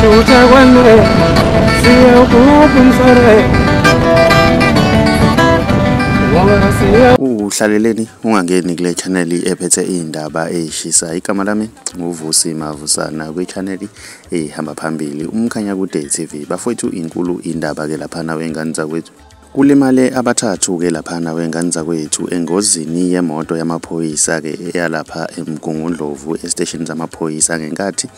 Shutha kwanre Siyawugubha umsore Ngoba siya uhlaleleni ungangeni kule channel ephethe iy'ndaba ey'shisayo igama lami nguvusi mavusana kwi-channel ehamba phambili umkhanya kude TV bafowethu inkulu indaba ke laphana wengane zakwethu kulimale abathathu-ke laphana wengane zakwethu engozini yemoto yamaphoyisa-ke eyalapha emgungundlovu esiteshini zamaphoyisa ngenkathi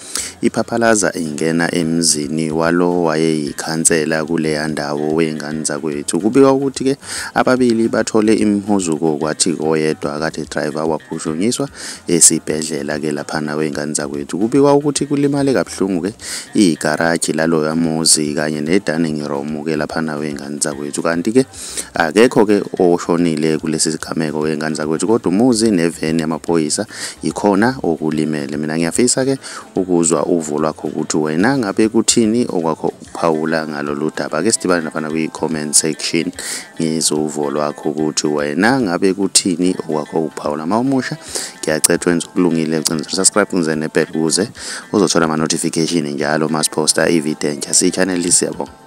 iphaphalaza ingena emzini walo wayeyikhansela kuleya ndawo wey'ngane zakwethu. Kubikwa ukuthi-ke ababili bathole imhuzuko kwathi oyedwa kade driver waphushonyiswa esibhedlela-ke laphana wey'ngane zakwethu. Kubikwa ukuthi kulimale kabuhlungu-ke igaraji laloya muzi kanye ne-dining room-ke laphana wey'ngane zakwethu. Kanti-ke akekho-ke oshonile kulesi sigameko wey'ngane zakwethu kodwa umuzi neveni yamaphoyisa yikhona okulimele. Mina ngiyafisa-ke ukuzwa uvo lwakho ukuthi wena ngabe kuthini okwakho ukuphawula ngalolu daba. Ke sidibane laphana kwi-comment section ngizwe uvo lwakho ukuthi wena ngabe kuthini okwakho ukuphawula. Ma umusha ngiyacetha wenza okulungile ucinza subscribe ngize nebell ukuze uzothola ama-notification njalo masiphosta ividiyo. Entsha siyi-channel siyabonga.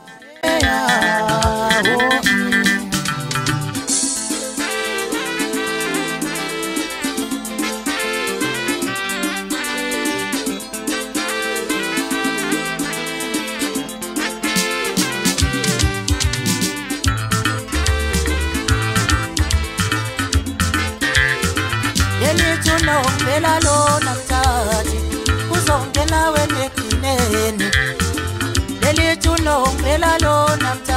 lona ongivela lona mthathi uzongena wenegineni leli julo ongivela lona mthathi